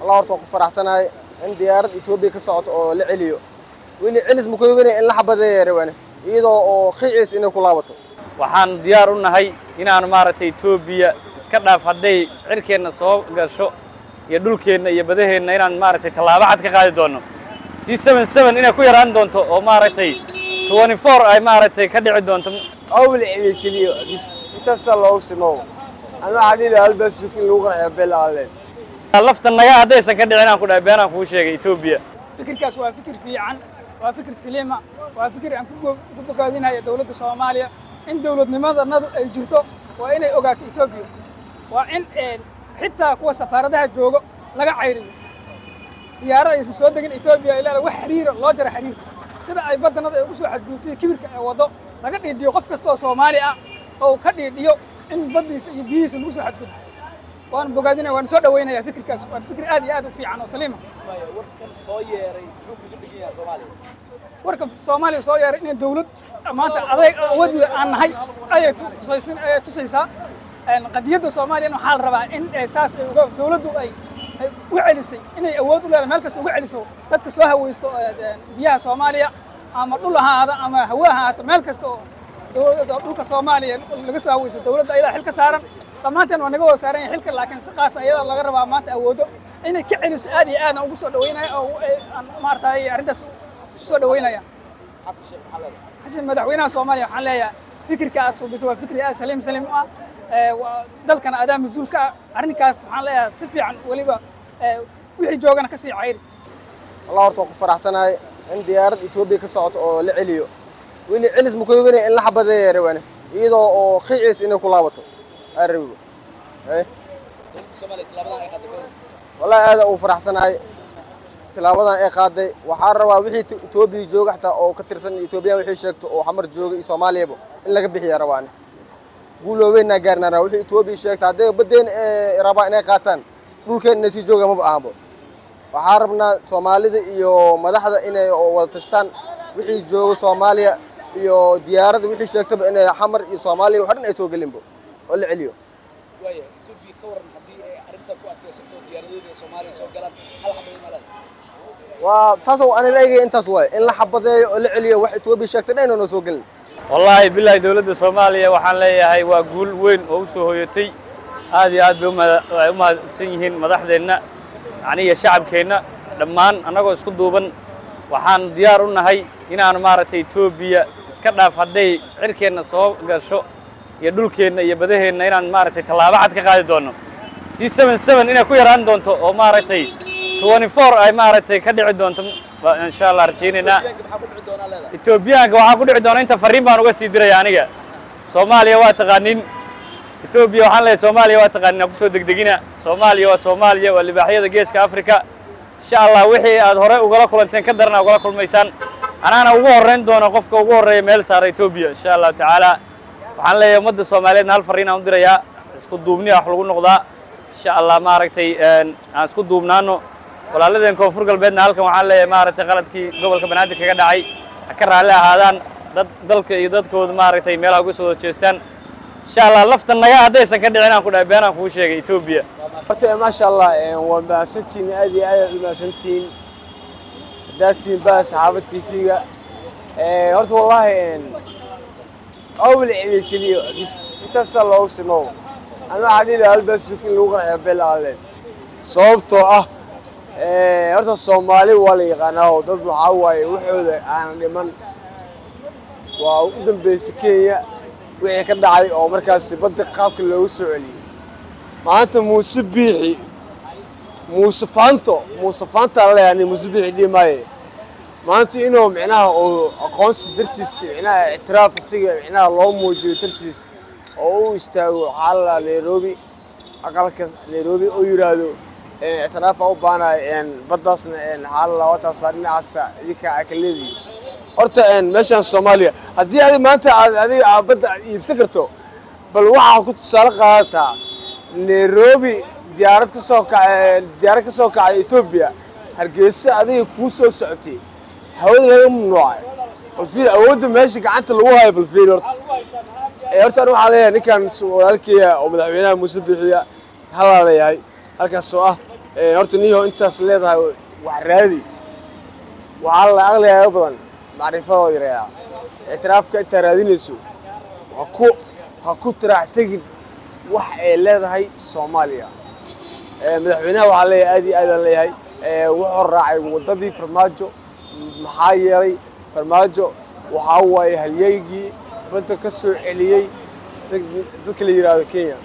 wallah horta waan ku faraxsanahay in diyaarad etoobiya ka socoto oo la celiyo. Weli celis ma kooganaya in la xabadeeya rawane iyadoo oo qiiciis inay ku laabato. Waxaan diyaar u nahay inaan maaragtay etoobiya iska dhaaf hadday cirkeenna soo gasho iyo dhulkeenna iyo badaheenna inaan maaragtay tallaabo cad ka qaadi doonno tii seven seven inay ku yaraan doonto oo maaragtay twenty four ay maaragtay ka dhici doonto. Awal celi keliya bis intaasaa loogu simow. Ana waxaa dhihi lahaa halbaa suukin lagu qarxiyo beel aaleen lafta naga haddaysan ka dhicin aan ku dhahay beenaan kuu sheegay etoobiya fikirkaas waa fikir fiican waa fikir saliima waa fikir aan ku bogaadinaya dowladda soomaaliya. In dowladnimadanadu ay jirto waa inay ogaato etoobiya waa in een, xitaa kuwa safaaradaha joogo laga cayriyo. Diyaarada aysan soo degin etoobiya ilaa wax xiriira loo jara xiriir. Sida ay badanada ay ugu soo xadgudubtay kibirka ee waddo laga dhiidhiyo qof kasta oo soomaali ah oo uu ka dhiidhiyo in baddiisa iyo biyihiisa lagu soo xadgudbo waan bogaadinaya waan soo dhaweynaya fikirkaas. Waa fikir aad iyo aad u fiican oo saliima. Warkan soo yeeray muxuu kaga dhigan yahay soomaaliya. Warka soomaaliya soo yeeray inay dawlad maanta adeeg awoodda aan nahay ayay tusaysin ayay tusaysaa. Qadiyadda soomaaliyana waxaa la rabaa in saas ay uga dawladdu ay u celisay inay awood u leedahay meel kasta uga celiso dadka soo hawaysto ee, biyaha soomaaliya ama dhul ha ahaada ama hawe ha ahaato meel kasta oo dhulka soomaaliya laga soo hawaysto dawladda ayadaa xil ka saaran dhammaanteen waa naga wada saaran yahay xilka laakiin si qaas ayadaa laga rabaa maanta awoodo. Inay ka celiso aad iyo aad aan ugu soo dhaweynaya oo maaragtay arrintaas soo dhaweynaya xasan madaxweynaha soomaaliya waxaan leeyahay fikirka aad suubisay waa fikri aad saliim saliim u ah. Dalkana adaa mas'uul ka ah arrinkaas waxaan leeyahay si fiican weliba wixii joogana ka sii cayri. Wallah horta waan ku faraxsanahay in diyaarad etoobiya ka socoto oo la celiyo. Weli celis ma kooganaya in la xabadeeya rawane iyadoo oo qiiciis inay ku laabato arabigo eh? Wallahi aada ugu faraxsanahay. Tilaabadan ay qaaday. Waxaan rabaa wixii etoobiya jooga xataa oo ka tirsan etoobiya wixii sheegto oo xamar jooga iyo soomaaliyaba in laga bixiya rabaani guuloobeynaa gaarnaa rabaa wixii etoobiya sheegta. Hadday baddeen ee rabaa inay qaataan dhulkeen inay sii jooga maba ahanbo waxaan rabnaa soomaalida iyo madaxda inay wada tashtaan wixii jooga soomaaliya iyo diyaaradda wixii sheegtaba inay xamar iyo soomaaliya wax dhan ay soo gelinbo oo la celiyo. Waa taasoo aan la eegaya intaas waaye in la xabadeeyo oo la celiyo wax etoobiya sheegtay dhan inoo soo gelin. Wallaahi bilaahi dowladda soomaaliya waxaan leeyahay waa guul weyn oo u soo hoyatay aad iyo aad bay u mahadsan yihiin madaxdeenna yacni iyo shacabkeenna. Dhammaan annagoo isku duuban waxaan diyaar u nahay inaan maaragtay etoobiya iska dhaaf hadday cirkeenna soo gasho iyo dhulkeenna iyo badaheenna inaan maaragtay tallaabo cad ka qaadi doonno seven inay ku yaraan doonto oo maaragtay ay maaragtay ka dhici doonto. Insha allah rajaynaynaa etoobiyaanka waxaa ku dhici doona. Inta fariin baan uga sii diraya aniga. Soomaaliya waa taqaanin. Etoobiya waxaan leeyahay soomaaliya waa taqaanin. Ha ku soo degdegina. Soomaaliya waa soomaaliya waa libaaxyada geeska afrika. Insha allah wixii aad hore ugala kulanteen ka darana ugala kulmaysaan. Anaana ugu horrayn doona qofka ugu horreeya meel saara etoobiya insha allahu tacaala waxaan leeyahay ummadda soomaaliyeedna hal fariin aan u dirayaa. Isku duubniya wax lagu noqdaa. Insha allah maaragtay aan isku duubnaano. Walaaladeen koonfur galbeedna halkan waxaan leeyahay maaragtay qaladkii gobolka banaadir kaga dhacay. Ha ka raalli ahaadaan. Dad dalka iyo dadkooda maaragtay meelaha uga soo jeestaan. Insha allah lafta naga haddaysan ka dhicin aan ku dhahay beenaan kuu sheegay etoobiya horta maasha allah waa mahadsantihiin aad iyo aad aad u mahadsantihiin haddaad tihiin baa saxaabad tv-ga horta wallaahi een, awal celi keliya bis intaasaa loogu simow ana waxaa dhihi lahaa halbaa suukin lagu qarxiyo beel aaleen sababtoo ah ee, horta soomaali waa la yaqaanaa oo dad waxaa waaye waxooda aanan dhiman waa u dambeystay kenya wixii ka dhacay oo markaasi badda qaabka loogu soo celiyey maanta muuse biixi muuse faanto muuse faanta la leeyahay nin muuse biixi dhihi maaye maanta inuu micnaha uu aqoonsi dartiis micnaha ictiraaf isiga micnaha loo muujiyo dartiis oo u istaago waxaa la nairobi aqalka nairobi oo yidhaahdo ictiraafa u baanayo baddaasna waxaa la wataasa dhinacaasa idinka aa ka leedihi horta meeshaan soomaaliya haddii adi maanta aad adiga aad badda aad iibsan karto bal waxaa ku tusaale qaadataa nairobi diyaarad ka kaca diyaarad ka soo kacay etoobiya hargeysa adiga kuu soo socotay hawada laga mamnuucay bal fiir awoodda meesha gacanta lagu hayo bal fiir horta. Ee horta aniga waxaa leeyahay ninkan walaalkeeya oo madaxweynaha muuse bixiya halaa leeyahay halkaas oo ah Ee, horta niyo intaas leedahay wax raadi. Waxaa la aqligaga badan macrifadoo yareeyaa ictiraafka intaa raadinayso ha ku ha ku tiraax tegin wax ay leedahay soomaaliya. Ee, madaxweynaha waxaa leeyahay aad iyo aadaan leeyahay. Ee, wuxuu raacay waddadii farmaajo maxaa yeelay farmaajo waxaa waaye halyeygii badda ka soo celiyey dad- dadka la yidhaahdo kenya.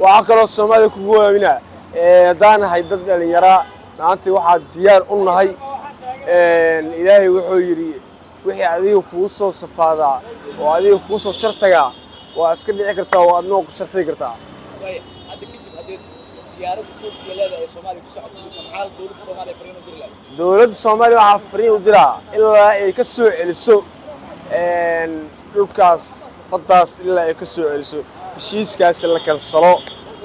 Waxaa kaloo soomaaliya kugu waawinaa haddaan nahay dad dhalinyaraa maanta waxaa diyaar u nahay. Ilaahay wuxuu yidhi wixii adiga kugu soo safaadaa oo adiga kugu soo shartagaa waa iska dhici kartaa oo adnoo ku shartagi kartaa dowladda Soomaaliya waxaa fariin u diraa ilaa ay ka soo celiso dhulkaas baddaas ilaa ay ka soo celiso. Heshiiskaasi la kansalo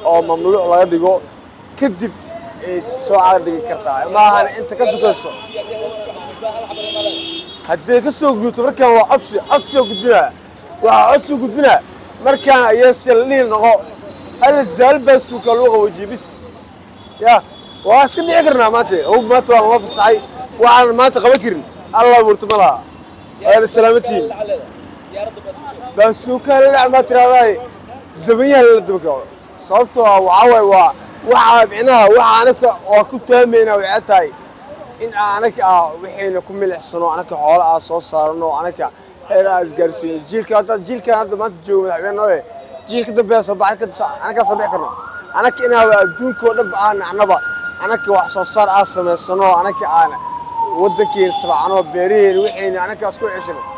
oo mamnuuc laga dhigo kadib ay soo cagardhigi kartaa. Maahan inta ka sokayso haddii ka soo gudubto markaan waa codsi codsi oo gudbinaa. Waxaa codsi u gudbinaa. Markaan ayase la dhihi noqo hal zaal baa suuka lagu qaboojiyey bis ya waa iska dhici karnaa maanta hub maanta waa loo fasaxay waxaan maanta qaban karin allah buurta ma laha waana salaamatiin Dhaca leedahay diyaaradda baa baasuukaa la dhac maa tiraahdaay zabanyaha lala daba kaco sababtoo ah waxaa waaye waa waxaa micnaha waxa anaka waa ku taamaynaa waxay tahay in anaka ah waxayna ku milicsano anaka xoolo ah soo saarano anaka heer aa isgaarsiino jiilka hadda jiilkan hadda maanta joogo madaxweyne جيه كدبيا صباح كد أنا كصباح كرنا أنا كنا دون كودب أنا أنا با أنا كواحد صار عاصمة السنة. أنا كأنا ودكين تبع أنا بيرير وحين. أنا كأسكو عشرة.